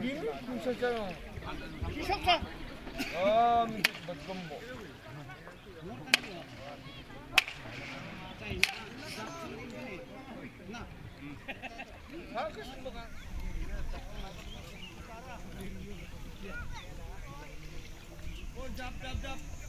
니는 훔쳤잖아. 훔쳤어. 아, 맞건 뭐. 아, 그 신부가. ดับดับดับ